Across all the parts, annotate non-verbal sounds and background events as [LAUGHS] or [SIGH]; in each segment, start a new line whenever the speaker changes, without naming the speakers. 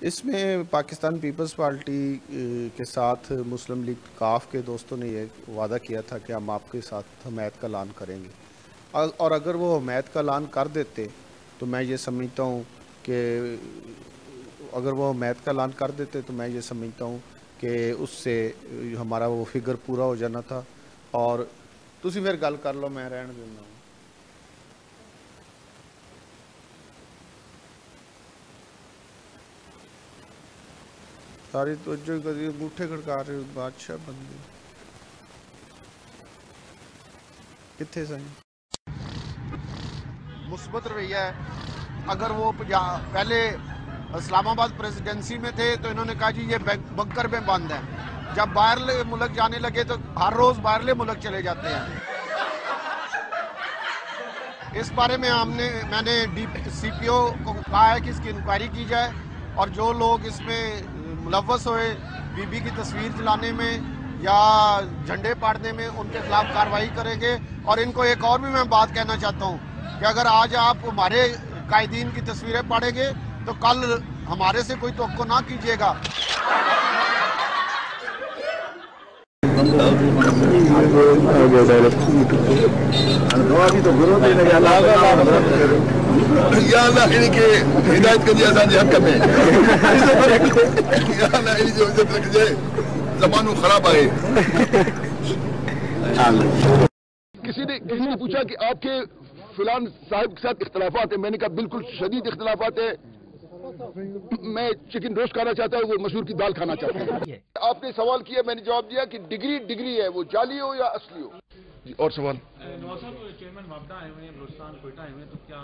इसमें Pakistan Peoples party के साथ मुस्लिम लीग काफ के दोस्तों ने यह वादा किया था कि हम आपके साथ हमायत का ऐलान करेंगे। और अगर वो हमायत का ऐलान कर देते तो मैं ये समझता हूँ कि, अगर वो हमायत का ऐलान कर देते तो मैं ये समझता हूँ कि उससे हमारा वो फिगर पूरा हो जाना था। और तुम फिर गल कर लो, मैं रहने देना सारी तो जो कभी अंगूठे खड़का रहे बादशाह बंदे। कितने सही
मुस्बत रवैया है। अगर वो पहले इस्लामाबाद प्रेसिडेंसी में थे तो इन्होंने कहा जी, ये बंकर में बंद है। जब बाहरले मुल्क जाने लगे तो हर रोज बाहरले मुल्क चले जाते हैं। इस बारे में हमने, मैंने डी सीपीओ को कहा है कि इसकी इंक्वायरी की जाए, और जो लोग इसमें मुलवस हुए बीबी की तस्वीर जलाने में या झंडे पाड़ने में उनके खिलाफ कार्रवाई करेंगे और इनको एक और भी मैं बात कहना चाहता हूँ कि अगर आज आप हमारे कायदीन की तस्वीरें पाड़ेंगे तो कल हमारे से कोई तो ना कीजिएगा [LAUGHS]
या इनके हिदायत असांजे हक़ में। या इन जो इज़त रखिजे ज़मानो ख़राब आहे किसी ने किसी ने पूछा कि आपके फिलान साहब के साथ इख्तलाफात है? मैंने कहा बिल्कुल शदीद इख्तलाफात है। मैं चिकन रोस्ट खाना चाहता हूँ वो मसूर की दाल खाना चाहता हूँ। आपने सवाल किया मैंने जवाब दिया कि डिग्री डिग्री है वो जाली हो या असली हो? और सवाल? चेयरमैन वापडा आए हुए हैं कोयटा आए हुए हैं तो क्या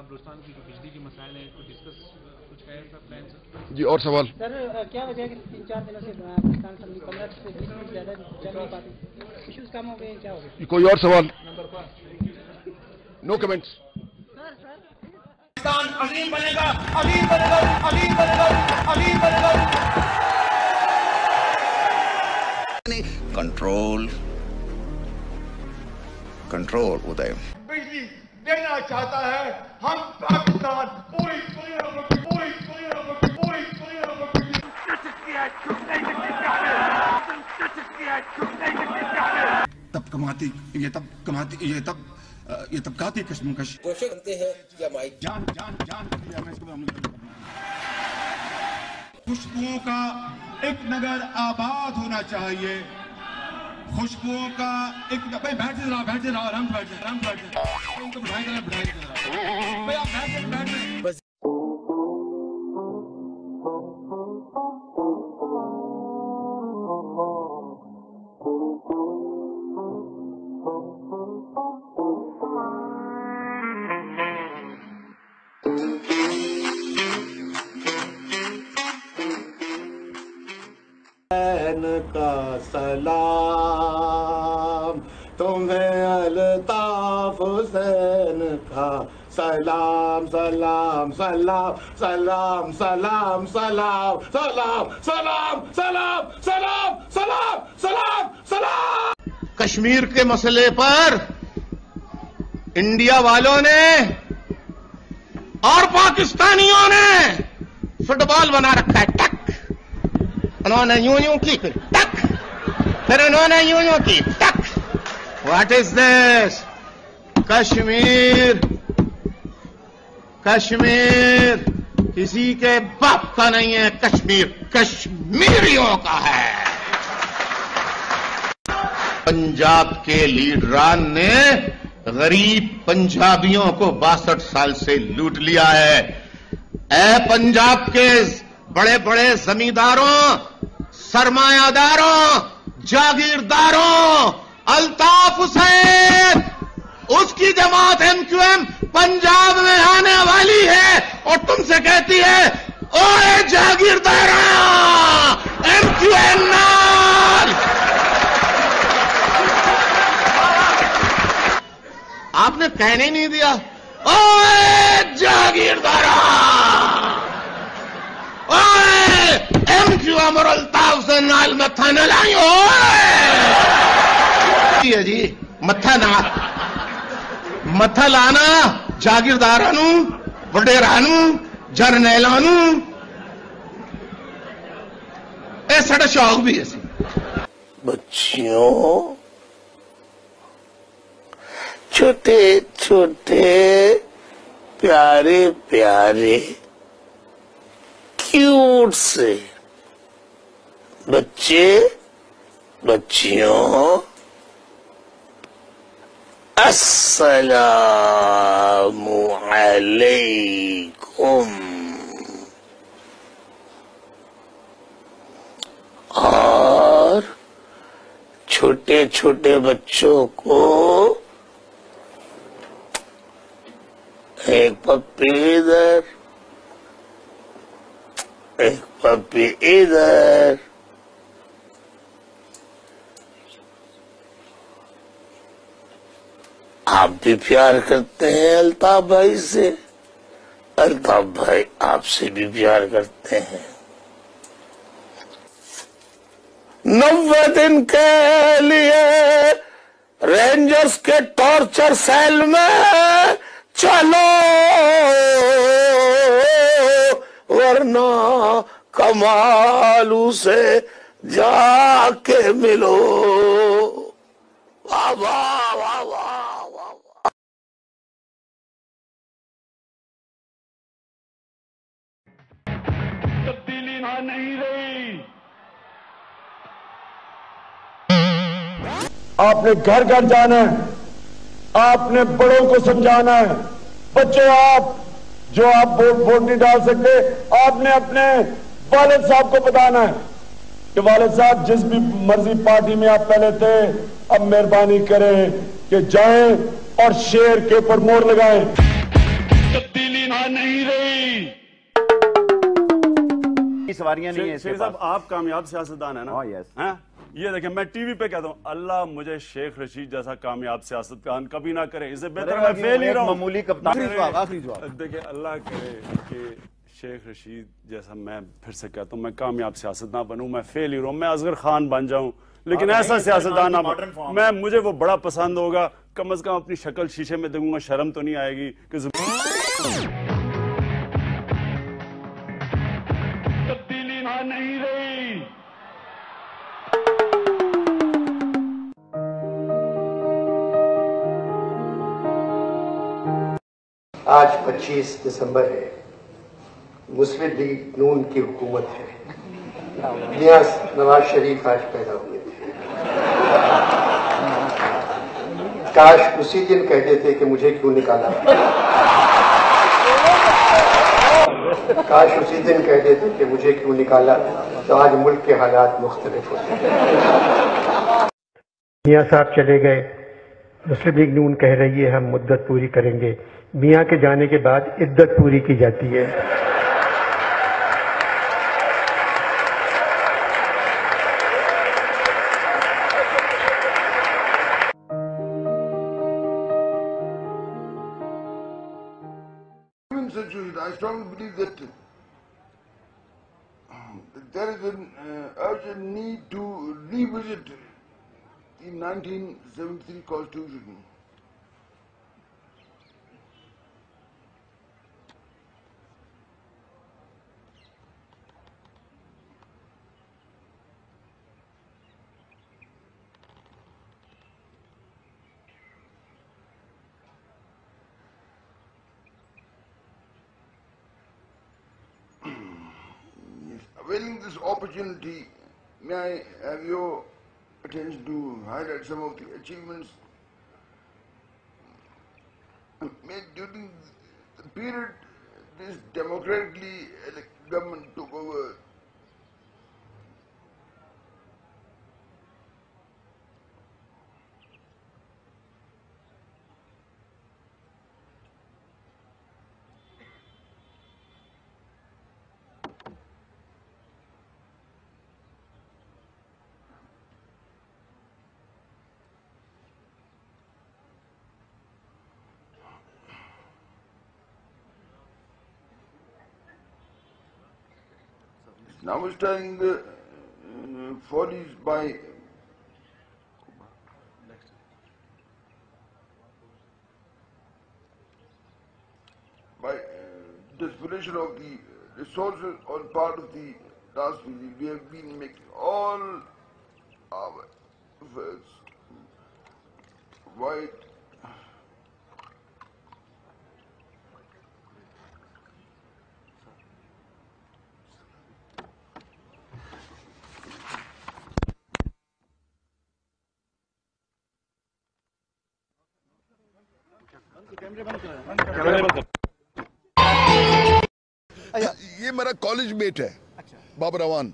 की बिजली के मसाइल हैं कुछ डिस्कस कुछ है सर प्लान जी और सवाल? सर क्या वजह है तीन चार दिनों से पंद्रह से बीस मिनट ज़्यादा चल नहीं पाती? इश्यूज़ कम हो गए क्या हो गया कोई और सवाल? नो कमेंट्स पाकिस्तान अजीम बनेगा अजीम बनेगा अजीम बनेगा अजीम बनेगा। कंट्रोल कंट्रोल उदय देना चाहता है हम पाकिस्तान पूरी दुनिया पूरी दुनिया पूरी दुनिया तब कमाती ये तब कमाती ये तब ये तबकाती कशमकश। कोशिश करते हैं या माइक जान जान जान खुशबुओं का एक नगर आबाद होना चाहिए। खुशबुओं का एक भाई, बैठ जरा बैठ जरा आराम बैठ जरा आराम बैठ जरा उनको बिठाए जरा। बैठ बैठ सलाम तुम्हें अल्ताफ हुसैन का सलाम सलाम सलाम सलाम सलाम सलाम सलाम सलाम सलाम सलाम सलाम सलाम सलाम कश्मीर के मसले पर इंडिया वालों ने और पाकिस्तानियों ने फुटबॉल बना रखा है टक उन्होंने यूँ यूँ की टक फिर उन्होंने यूँ यूँ की टक what is this Kashmir Kashmir किसी के बाप का नहीं है कश्मीर कश्मीरियों का है पंजाब के लीडरान ने गरीब पंजाबियों को बासठ साल से लूट लिया है ए पंजाब के बड़े बड़े जमींदारों सरमायादारों जागीरदारों, अल्ताफ हुसैन, उसकी जमात एमक्यूएम पंजाब में आने वाली है और तुमसे कहती है, ओए जागीरदारा एमक्यूएम नाल! आपने कहने नहीं दिया। ओए जागीरदारा एमक्यू अमर अल्ताफ से नाल मथा न लाई हो जी है ना मथा लाना जागीरदारा वडेरा जरनैल यह साढ़ा शौक भी है
बच्चियों छोटे छोटे प्यारे प्यारे क्यूट से बच्चे बच्चियों अस्सलामु और छोटे छोटे बच्चों को एक पप्पी इधर एक पप्पी इधर आप भी प्यार करते हैं अल्ताफ भाई से। अल्ताफ भाई आपसे भी प्यार करते हैं। नब्बे दिन के लिए रेंजर्स के टॉर्चर सेल में चलो। वरना कमालू से जाके मिलो। वाह।
तब्दीली नहीं रही। आपने घर घर जाना है। आपने बड़ों को समझाना है। बच्चों, आप जो आप वोट वोट नहीं डाल सकते, आपने अपने वालिद साहब को बताना है कि वालिद साहब, जिस भी मर्ज़ी पार्टी में आप पहले थे, अब मेहरबानी करें कि जाएँ और शेर के ऊपर मोर लगाएँ। तब्दीली ना नहीं रही।
सवारियाँ नहीं है
शेख साहब आप कामयाब सियासतदान है ना?
हाँ, yes.
हैं? ये देखें मैं टीवी पे कहता हूँ अल्लाह मुझे शेख रशीद जैसा कामयाब सियासतदान कभी ना करे इससे बेहतर मैं फेल ही रहा हूँ।
मामूली
देखिए अल्लाह करे कि शेख रशीद जैसा मैं फिर से कहता हूँ मैं कामयाब सियासतदान बनूं मैं फेल ही रहूँ मैं असगर खान बन जाऊँ लेकिन ऐसा सियासतदान
की
मैं मुझे वो बड़ा पसंद होगा कम अज कम अपनी शक्ल शीशे में देखूँगा शर्म तो नहीं आएगी कि
आज 25 दिसंबर है। मुस्लिम लीग नून की हुकूमत है। मियाँ नवाज़ शरीफ आज पैदा हुए थे। काश उसी दिन कह देते कि मुझे क्यों निकाला? काश उसी दिन कह देते कि मुझे क्यों निकाला? तो आज मुल्क के हालात मुख्तलिफ़ होते
मियाँ साहब चले गए। मुस्लिम लीग नून कह रही है, हम मुद्दत पूरी करेंगे। मियाँ के जाने के बाद इद्दत पूरी की जाती है।
Availing this opportunity, may I have your attention to highlight some of the achievements made during the period this democratically elected government took over. Notwithstanding the uh, by by uh, desperation of the resources on part of the
last we have been making all our efforts. To college mate है बाबर अवान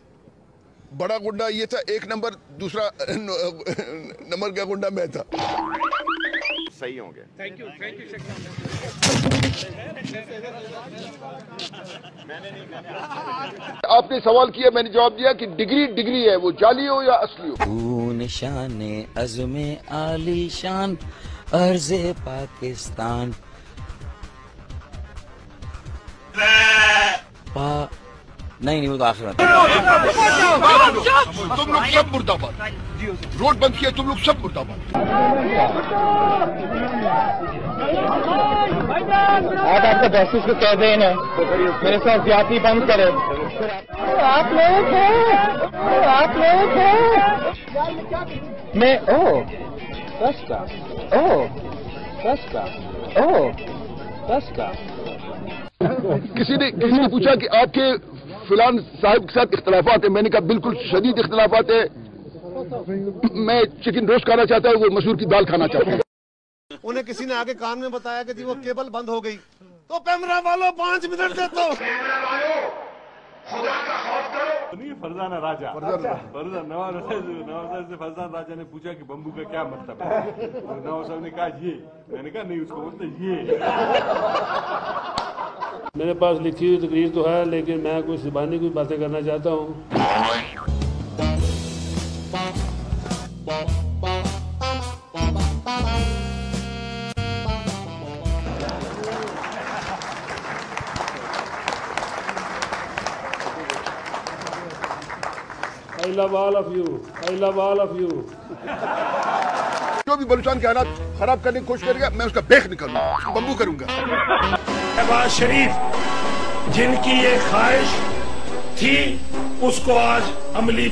बड़ा गुंडा ये था एक number दूसरा number का गुंडा मैं था।
सही होंगे।
आपने सवाल किया मैंने जवाब दिया कि डिग्री डिग्री है वो जाली हो या असली हो?
निशान अजमे आली शान अर्जे पाकिस्तान। पा नहीं नहीं वो तो आखिर में
तुम लोग सब मुर्दाबाद। रोड बंद किया तुम लोग सब मुर्दाबाद।
आज आपका बहसूस को कह दें मेरे साथ ज़्यादा बंद करे। आप लोग हैं आप लोग हैं। मैं ओ बस का ओ बस का ओ बस का।
किसी ने किसी ने पूछा कि आपके फ़िलहाल साहब के साथ इख्तलाफात है? मैंने कहा बिल्कुल शदीद इख्तलाफात है। मैं चिकन रोस्ट खाना चाहता हूँ वो मसूर की दाल खाना चाहता हूँ।
उन्हें किसी ने आगे कान में बताया कि जी वो केबल बंद हो गई। तो कैमरा वालों पाँच मिनट दे तो
नहीं फरजाना राजा। फरजान नवाज़ नवाज़ से फरजान राजा ने पूछा कि बम्बू का क्या मतलब है? तो नवाज़ साहब ने कहा ये। मैंने कहा नहीं उसको मतलब ये।
मेरे पास लिखी हुई तकरीर तो है लेकिन मैं कुछ जुबानी कुछ बातें करना चाहता हूँ। I love all of you. I love all of you.
जो भी बलूचिस्तान के हालात खराब करने की कोशिश करेगा मैं उसका बेख निकालूँगा बम्बू करूँगा।
शहबाज शरीफ जिनकी ये ख्वाहिश थी उसको आज अमली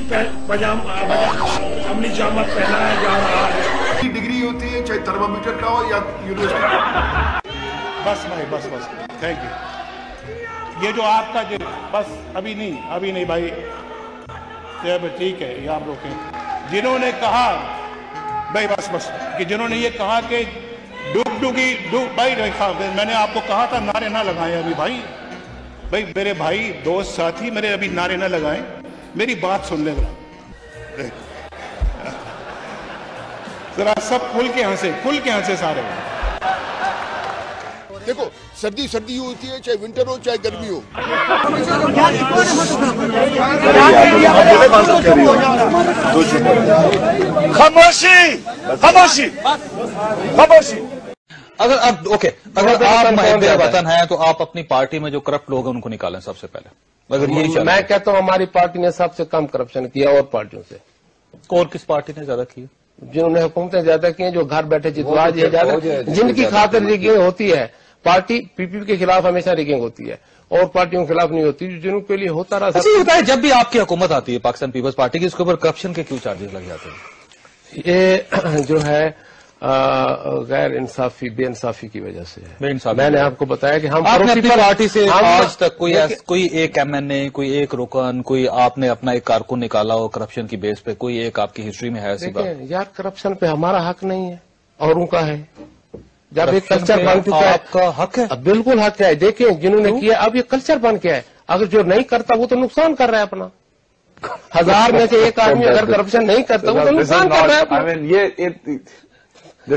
पजाम अमली जामा पहनाया जा रहा है।
डिग्री होती है चाहे थर्मामीटर का हो या यूनिवर्सिटी
बस भाई बस बस। थैंक यू ये जो आपका जो बस अभी नहीं अभी नहीं भाई। ठीक है, ये आप रोकें जिन्होंने कहा भाई बस बस, कि जिन्होंने ये कहा कि डूब डूबी, डूब, भाई देखा मैंने आपको कहा था, नारे ना लगाएँ अभी, भाई। भाई, मेरे भाई, दोस्त, साथी, मेरे अभी नारे ना लगाएँ। मेरी बात सुन ले जरा सब खुल के हंसे, खुल के हंसे सारे।
देखो सर्दी सर्दी होती है चाहे विंटर हो चाहे गर्मी हो।
खामोशी खामोशी खामोशी।
अगर अब ओके अगर आप महब वतन हैं तो आप अपनी पार्टी में जो करप्ट लोग हैं उनको निकालें सबसे पहले। अगर ये
मैं कहता हूँ हमारी पार्टी ने सबसे कम करप्शन किया और पार्टियों से।
और किस पार्टी ने ज़्यादा की
जिन्होंने हुकूमतें ज़्यादा की हैं जो घर बैठे जितवा दिए जा रहे हैं जिनकी खातिर होती है पार्टी पीपीपी के खिलाफ हमेशा रिगिंग होती है और पार्टियों के खिलाफ नहीं होती जिनके लिए होता रहा
अच्छा ये बताए जब भी आपकी हुकूमत आती है पाकिस्तान पीपल्स पार्टी की उसके ऊपर करप्शन के क्यों चार्जेस लग जाते हैं?
ये [CLEARS THROAT] जो है गैर इंसाफी बेइंसाफी की वजह से है। मैंने आपको बताया कि हम
आपने पार्टी से
हम-
आज तक कोई कोई एक एमएनए कोई एक रुकन कोई आपने अपना एक कारकुन निकाला हो करप्शन की बेस पे कोई एक आपकी हिस्ट्री में है ऐसी बात?
यार करप्शन पे हमारा हक नहीं है औरों का है। जब एक कल्चर बन चुका है
आपका हक है।
बिल्कुल हक है। देखिए जिन्होंने किया? अब ये कल्चर बन गया है। अगर जो नहीं करता वो तो नुकसान कर रहा है अपना। हज़ार में से एक आदमी अगर करप्शन नहीं करता वो तो नुकसान कर रहा है अपना।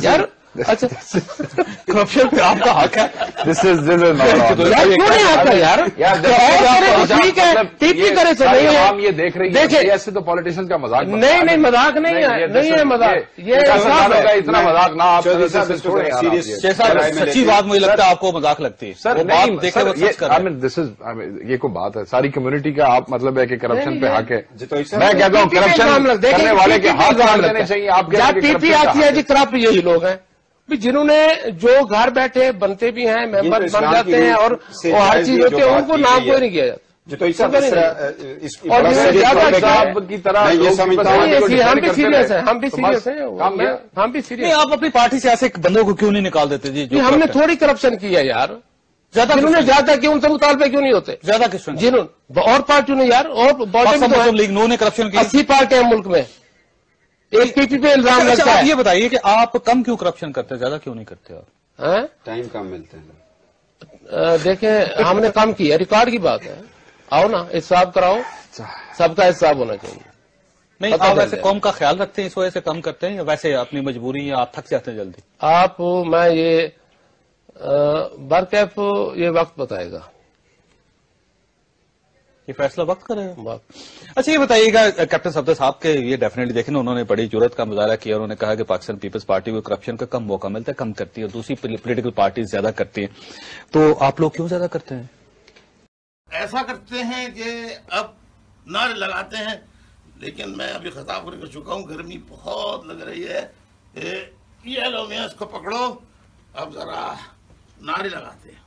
यार अच्छा।
करप्शन पे आपका हक है।
दिस इज़ दिस इज़
यार क्यों नहीं आता यार?
यार
तो और तो ठीक है करे तो नहीं
हम ये देख रही है
देखिए।
ऐसे तो पॉलिटिशियन का मज़ाक
नहीं नहीं मज़ाक नहीं है नहीं है मज़ाक। ये
इतना मज़ाक ना आप
सच्ची बात मुझे लगता है आपको मज़ाक लगती है।
सर
बात देखे
सर दिस इज़ ये कोई बात है। सारी कम्युनिटी का आप मतलब है कि करप्शन पे हक है। मैं कहता हूँ
का
करप्शन करने वाले के हाथ
काम है।
चाहिए आप
पीपी आती है जी करप्ट यही लोग हैं। भी जिन्होंने जो घर बैठे बनते भी हैं मेंबर बन जाते हैं और और हर चीज़ होती है उनको नाम कोई नहीं किया जाता।
जी तो इसका बड़ा की तरह
ये समझता हूँ
हम भी सीरियस हैं। हम भी सीरियस हैं
काम
मैं-
गया।
हम भी सीरियस
आप अपनी पार्टी से ऐसे बंदों को क्यों नहीं निकाल देते जी जो
हमने थोड़ी करप्शन की है यार।
ज़्यादा
जिन्होंने
किसने?
ज़्यादा किया उनसे मुतालबे क्यों नहीं होते?
ज़्यादा किसने
जिन्होंने और पार्टियों ने यार और
मुस्लिम लीग नू ने करप्शन की।
अस्सी पार्टी है मुल्क में। एक पीपी पे इल्ज़ाम
अच्छा,
लगता
आप
है।
ये बताइए कि आप कम क्यों करप्शन करते हैं? ज़्यादा क्यों नहीं करते आप?
टाइम कम मिलते हैं।
देखें हमने काम किया रिकॉर्ड की बात है। आओ ना हिसाब कराओ। सबका हिसाब होना चाहिए।
नहीं आप वैसे। कौम का ख्याल रखते हैं इस वजह से कम करते हैं या वैसे अपनी मजबूरी या आप थक जाते हैं जल्दी?
आप मैं ये बरकैफ ये वक्त बताएगा।
ये फैसला वक्त करेगा
वक्त।
अच्छा ये बताइएगा कैप्टन सफदर साहब के ये डेफिनेटली देखें ना उन्होंने बड़ी ज़रूरत का मुजाहरा किया उन्होंने कहा कि पाकिस्तान पीपल्स पार्टी को करप्शन का कम मौका मिलता है कम करती है और दूसरी पोलिटिकल पार्टी ज़्यादा करती है। तो आप लोग क्यों ज़्यादा करते हैं?
ऐसा करते हैं कि अब नारे लगाते हैं लेकिन मैं अभी खताब करके चुका हूँ गर्मी बहुत लग रही है ये लो मैं इसको पकड़ो अब जरा नारे लगाते हैं।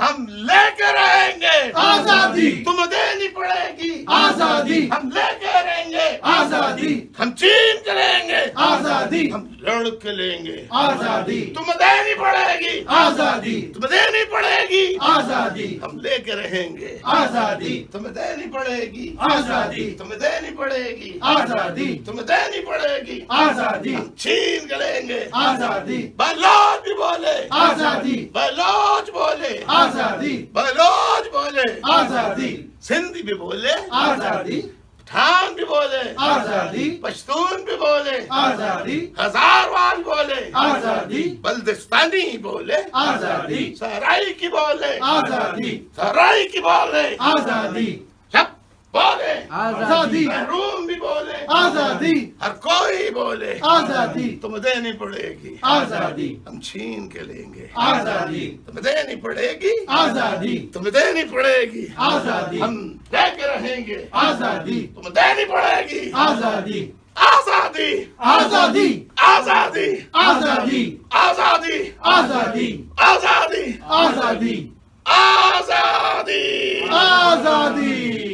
हम लेके रहेंगे
आज़ादी।
तुम देनी पड़ेगी
आज़ादी।
हम लेके रहेंगे
आज़ादी।
हम चीन करेंगे
आज़ादी।
हम लड़ के लेंगे
आज़ादी।
तुम्हें देनी पड़ेगी
आज़ादी।
तुम्हें देनी पड़ेगी
आज़ादी।
हम लेके रहेंगे
आज़ादी।
तुम्हें देनी पड़ेगी
आज़ादी।
तुम्हें देनी पड़ेगी
आज़ादी।
तुम्हें देनी पड़ेगी
आज़ादी।
छीन के लेंगे
आज़ादी।
बलोच भी बोले
आज़ादी।
बलोच बोले
आज़ादी।
बलोच बोले
आज़ादी।
सिंधी भी बोले
आज़ादी।
पठान भी बोले
आज़ादी।
पश्तून भी बोले
आज़ादी।
हजारवान बोले
आज़ादी।
बल्दिस्तानी बोले
आज़ादी।
सराई की बोले
आज़ादी।
सराई की बोले
आज़ादी।
सब बोले
आज़ादी।
रूम भी बोले
आज़ादी।
हर कोई बोले
आज़ादी।
तुम्हें देनी पड़ेगी
आज़ादी।
हम छीन के लेंगे
आज़ादी।
तुम्हें देनी पड़ेगी
आज़ादी।
तुम्हें देनी पड़ेगी
आज़ादी।
हम लेके रहेंगे
आज़ादी।
तुम्हें देनी पड़ेगी
आज़ादी।
आज़ादी
आज़ादी।
आज़ादी
आज़ादी।
आज़ादी
आज़ादी।
आज़ादी
आज़ादी।
आज़ादी
आज़ादी